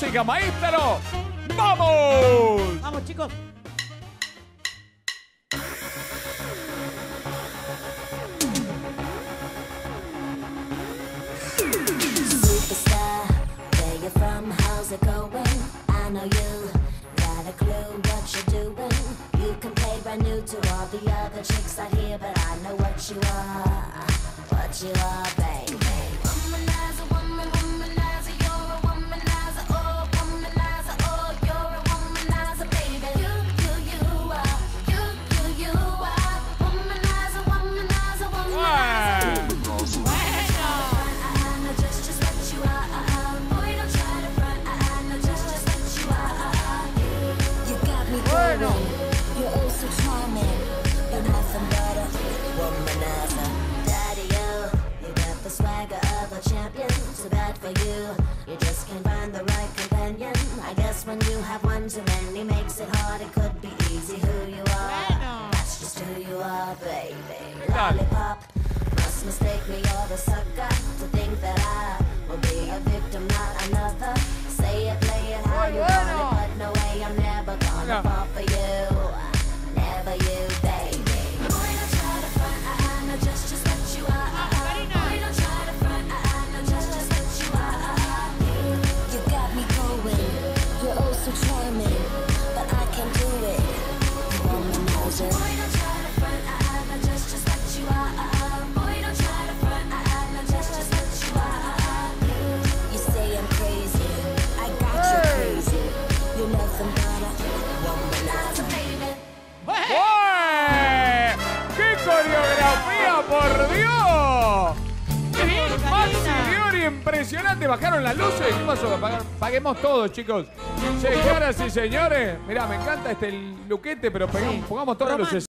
música, maestro. ¡Vamos! Vamos, chicos. Superstar, where you from? How's it going? I know you got a clue what you're doing. You can play brand new to all the other chicks out here, but I know what you are, what you are, You're oh so charming. You're nothing but a womanizer. Daddy, you, you got the swagger of a champion. Too bad for you. You just can't find the right companion. I guess when you have one too many makes it hard. It could be easy who you are. That's just who you are, baby. Lollipop. Must mistake me or the sucker to think that I will be a victim, not another. Say it, play it how you want it, but no way I'm never gonna fall for you. Por Dios! Diori, impresionante. ¿Bajaron las luces? ¿Qué pasó? Paguemos todos, chicos. Señoras y señores, mirá, me encanta este luquete, pero pegamos- pongamos todas las luces.